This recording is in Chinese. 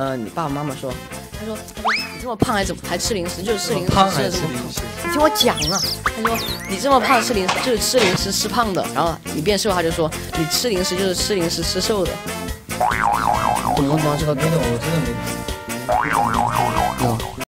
呃，你爸爸妈妈说，他说，他说你这么胖还怎么还吃零食，就是吃零食，胖还吃零食。你听我讲啊，他说你这么胖吃零食就是吃零食吃胖的，然后你变瘦他就说你吃零食就是吃零食吃瘦的。懂了吗？这个真的我真的没。